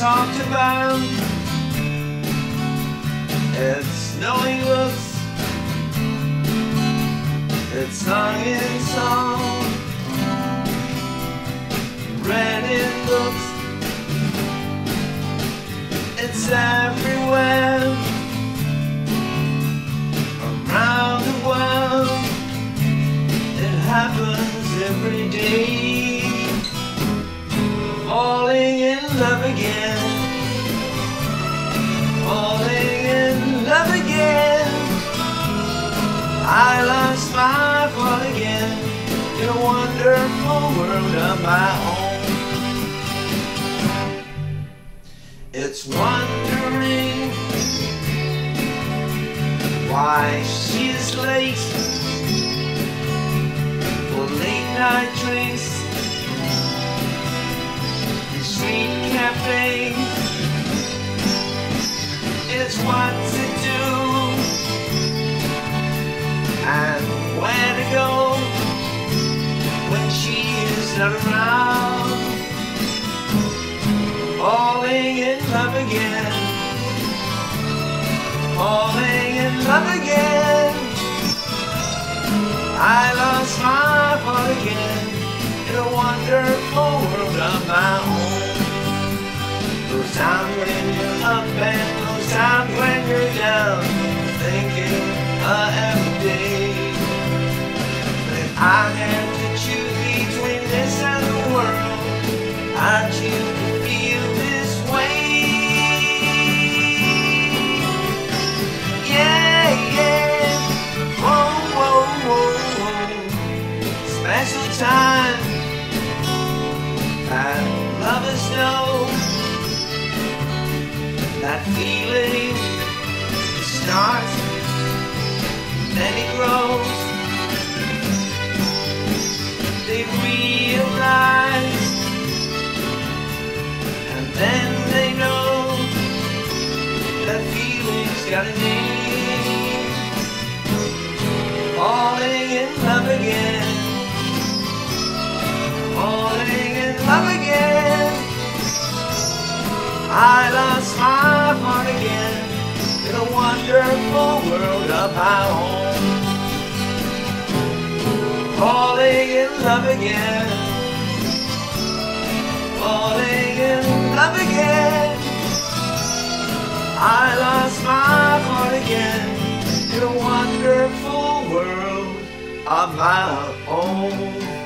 bound. It's snowing looks. It's sung in song. Red in looks. It's everywhere. Around the world. It happens every day. Falling in love again. My heart again in a wonderful world of my own. It's wondering why she's late for late night drinks in street cafes. It's what to around. Falling in love again. Falling in love again. I lost my heart again in a wonderful world of my own. Those times when you're up and those times when you're down, thinking of every day. If I that feeling starts, then it grows. They realize, and then they know that feeling's got a name. I lost my heart again in a wonderful world of my own. Falling in love again. Falling in love again. I lost my heart again in a wonderful world of my own.